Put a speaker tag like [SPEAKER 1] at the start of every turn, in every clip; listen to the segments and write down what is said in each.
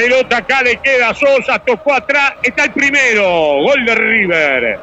[SPEAKER 1] Pelota acá le queda Sosa, tocó atrás, está el primero. Gol de River.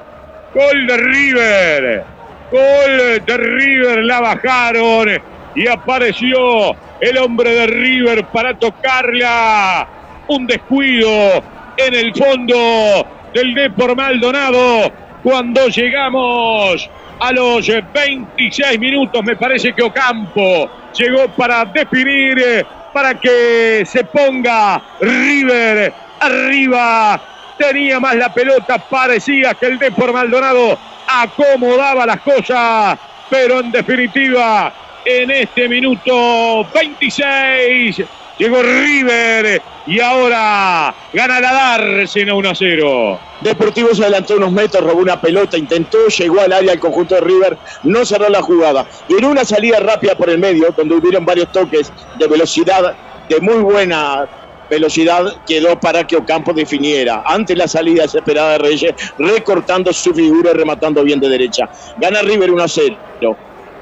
[SPEAKER 1] Gol de River. Gol de River, la bajaron y apareció el hombre de River para tocarla. Un descuido en el fondo del Depor Maldonado cuando llegamos a los 26 minutos. Me parece que Ocampo llegó para definir, para que se ponga River arriba. Tenía más la pelota, parecía que el Depor Maldonado acomodaba las cosas, pero en definitiva, en este minuto 26 Llegó River y ahora gana la Dársena 1 a 0.
[SPEAKER 2] Deportivo se adelantó unos metros, robó una pelota, intentó, llegó al área el conjunto de River, no cerró la jugada. Y en una salida rápida por el medio, donde hubieron varios toques de velocidad, de muy buena velocidad, quedó para que Ocampo definiera. Ante la salida desesperada de Reyes, recortando su figura y rematando bien de derecha. Gana River 1 a 0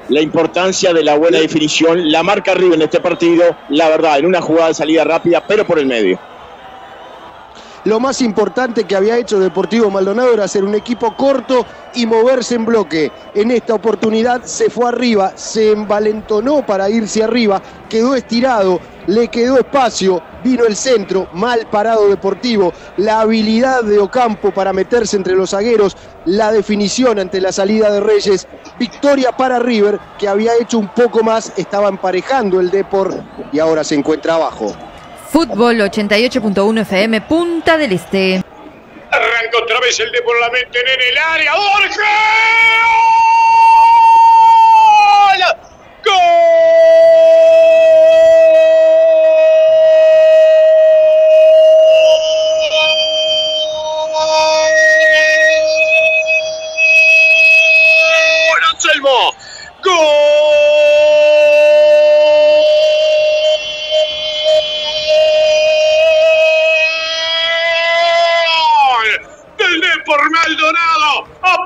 [SPEAKER 2] la importancia de la buena definición. La marca arriba en este partido, la verdad, en una jugada de salida rápida, pero por el medio.
[SPEAKER 3] Lo más importante que había hecho Deportivo Maldonado era hacer un equipo corto y moverse en bloque. En esta oportunidad se fue arriba, se envalentonó para irse arriba, quedó estirado, le quedó espacio, vino el centro, mal parado Deportivo, la habilidad de Ocampo para meterse entre los zagueros, la definición ante la salida de Reyes, victoria para River, que había hecho un poco más, estaba emparejando el Deport y ahora se encuentra abajo.
[SPEAKER 4] Fútbol 88.1 FM, Punta del Este.
[SPEAKER 1] Arranca otra vez el de en el área. ¡Borges!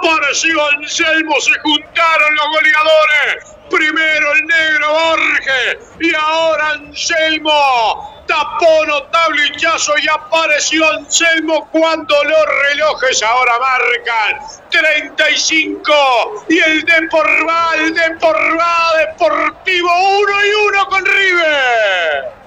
[SPEAKER 1] Apareció Anselmo, se juntaron los goleadores. Primero el negro Borges y ahora Anselmo. Tapó notable hinchazo y apareció Anselmo cuando los relojes ahora marcan 35 y el Depor va, el va, Deportivo 1 y 1 con River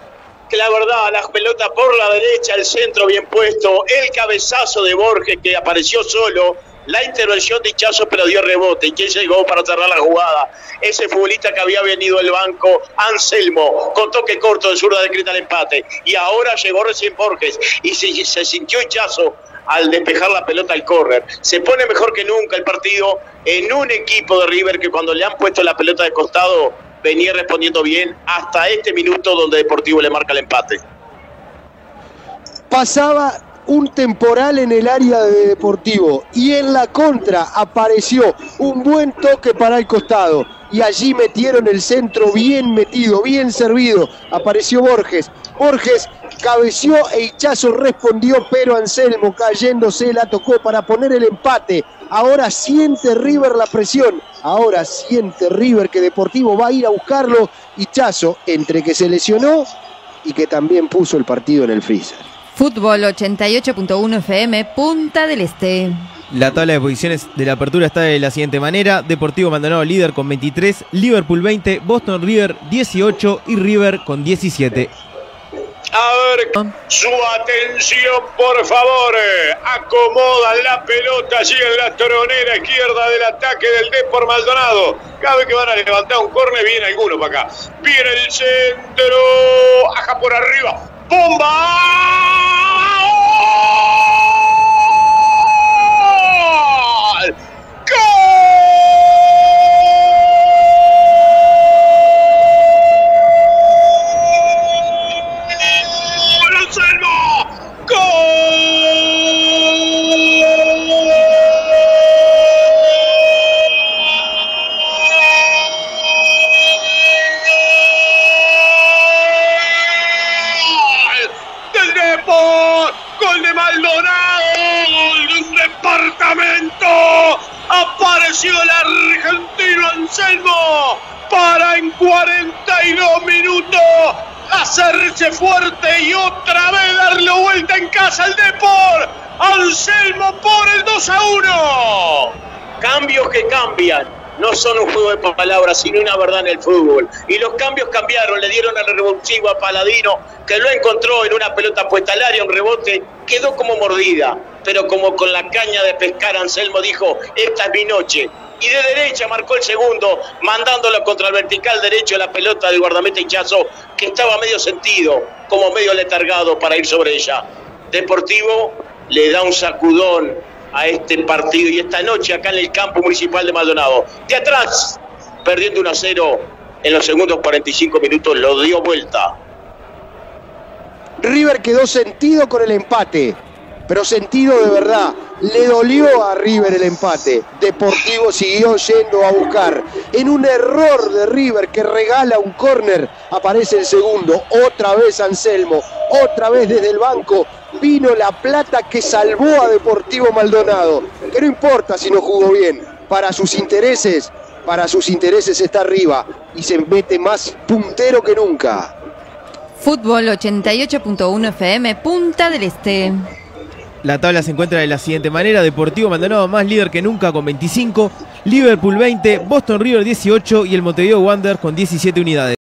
[SPEAKER 2] la verdad, la pelota por la derecha, el centro bien puesto, el cabezazo de Borges que apareció solo, la intervención de Hichazo pero dio rebote. ¿Y quién llegó para cerrar la jugada? Ese futbolista que había venido del banco, Anselmo, con toque corto de zurda decreta el empate. Y ahora llegó recién Borges y se, se sintió Hichazo al despejar la pelota al córner. Se pone mejor que nunca el partido en un equipo de River que cuando le han puesto la pelota de costado venía respondiendo bien hasta este minuto donde Deportivo le marca el empate.
[SPEAKER 3] Pasaba un temporal en el área de Deportivo y en la contra apareció un buen toque para el costado y allí metieron el centro bien metido, bien servido. Apareció Borges. Borges cabeció e Hichazo respondió, pero Anselmo cayéndose la tocó para poner el empate. Ahora siente River la presión. Ahora siente River que Deportivo va a ir a buscarlo. Hichazo, entre que se lesionó y que también puso el partido en el freezer.
[SPEAKER 4] Fútbol 88.1 FM, Punta del Este.
[SPEAKER 5] La tabla de posiciones de la apertura está de la siguiente manera: Deportivo Maldonado líder con 23, Liverpool 20, Boston River 18 y River con 17.
[SPEAKER 1] A ver, su atención, por favor. Acomodan la pelota allí en la tronera izquierda del ataque del Depor Maldonado. Cada vez que van a levantar un córner, viene alguno para acá. Viene el centro. Aja por arriba. ¡Bomba! Maldonado! ¡Gol de un departamento! ¡Apareció el argentino Anselmo! Para en 42 minutos hacerse fuerte y otra vez darle
[SPEAKER 2] en casa el Depor. Anselmo por el 2 a 1. Cambios que cambian. No son un juego de palabras, sino una verdad en el fútbol. Y los cambios cambiaron, le dieron el revulsivo a Paladino, que lo encontró en una pelota puesta al área, un rebote, quedó como mordida, pero como con la caña de pescar, Anselmo dijo, esta es mi noche. Y de derecha marcó el segundo, mandándolo contra el vertical derecho de la pelota del guardameta Hinchazo, que estaba medio sentido, como medio letargado para ir sobre ella. Deportivo le da un sacudón a este partido y esta noche acá en el campo municipal de Maldonado. De atrás, perdiendo 1 a 0 en los segundos 45 minutos, lo dio vuelta.
[SPEAKER 3] River quedó sentido con el empate, pero sentido de verdad. Le dolió a River el empate. Deportivo siguió yendo a buscar. En un error de River que regala un córner, aparece el segundo. Otra vez Anselmo, otra vez desde el banco. Vino la plata que salvó a Deportivo Maldonado. Que no importa si no jugó bien. Para sus intereses, para sus intereses está arriba y se mete más puntero que nunca.
[SPEAKER 4] Fútbol 88.1 FM, Punta del Este.
[SPEAKER 5] La tabla se encuentra de la siguiente manera: Deportivo Maldonado más líder que nunca con 25, Liverpool 20, Boston River 18 y el Montevideo Wander con 17 unidades.